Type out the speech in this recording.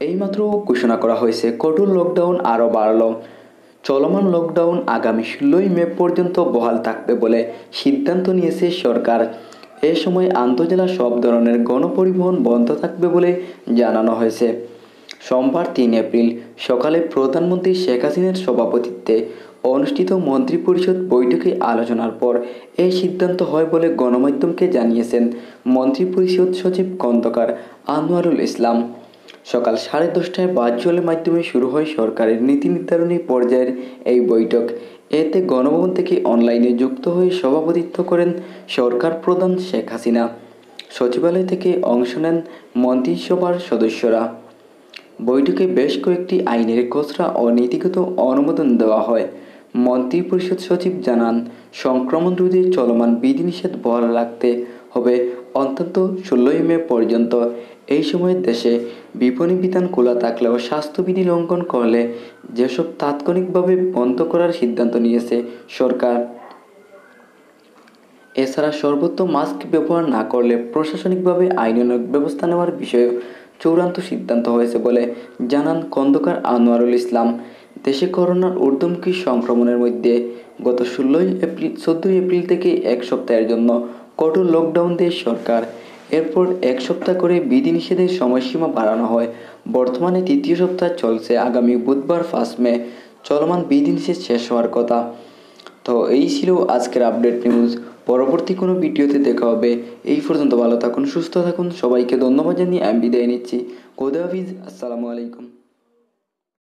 এইমাত্র ঘোষণা করা হয়েছে, কঠোর লকডাউন আরও বাড়ল। চলমান লকডাউন আগামী ষোলোই মে পর্যন্ত বহাল থাকবে বলে সিদ্ধান্ত নিয়েছে সরকার। এ সময় আন্তজেলা সব ধরনের গণপরিবহন বন্ধ থাকবে বলে জানানো হয়েছে। সোমবার তিন এপ্রিল সকালে প্রধানমন্ত্রী শেখ হাসিনার সভাপতিত্বে অনুষ্ঠিত মন্ত্রিপরিষদ বৈঠকে আলোচনার পর এই সিদ্ধান্ত হয় বলে গণমাধ্যমকে জানিয়েছেন মন্ত্রিপরিষদ সচিব খন্দকার আনোয়ারুল ইসলাম। সকাল সাড়ে দশটায় ভার্চুয়ালের মাধ্যমে শুরু হয় সরকারের নীতি নির্ধারণী পর্যায়ের এই বৈঠক। এতে গণভবন থেকে অনলাইনে যুক্ত হয়ে সভাপতিত্ব করেন সরকার প্রধান শেখ হাসিনা। সচিবালয় থেকে অংশ নেন মন্ত্রিসভার সদস্যরা। বৈঠকে বেশ কয়েকটি আইনের খসড়া ও নীতিগত অনুমোদন দেওয়া হয়। মন্ত্রিপরিষদ সচিব জানান, সংক্রমণ রোধে চলমান বিধিনিষেধ বহাল রাখতে হবে অন্তত ষোলোই মে পর্যন্ত। এই সময় দেশে বিপণী বিধান খোলা থাকলেও স্বাস্থ্যবিধি লঙ্ঘন করলে যেসব তাৎক্ষণিকভাবে বন্ধ করার সিদ্ধান্ত নিয়েছে সরকার। এছাড়া সর্বত্র মাস্ক ব্যবহার না করলে প্রশাসনিকভাবে আইনানুগ ব্যবস্থা নেওয়ার বিষয়ে চূড়ান্ত সিদ্ধান্ত হয়েছে বলে জানান খন্দকার আনোয়ারুল ইসলাম। দেশে করোনার ঊর্ধ্বমুখী সংক্রমণের মধ্যে গত ষোলোই এপ্রিল, চোদ্দোই এপ্রিল থেকে এক সপ্তাহের জন্য কঠোর লকডাউন দিয়ে সরকার এরপর এক সপ্তাহ করে বিধিনিষেধের সময়সীমা বাড়ানো হয়। বর্তমানে তৃতীয় সপ্তাহ চলছে আগামী বুধবার ফার্স্ট মে। চলমান বিধিনিষেধ শেষ হওয়ার কথা। তো এই ছিল আজকের আপডেট নিউজ। পরবর্তী কোনো ভিডিওতে দেখা হবে। এই পর্যন্ত ভালো থাকুন, সুস্থ থাকুন। সবাইকে ধন্যবাদ জানিয়ে আমি বিদায় নিচ্ছি। কোদাফিজ আসসালামু আলাইকুম।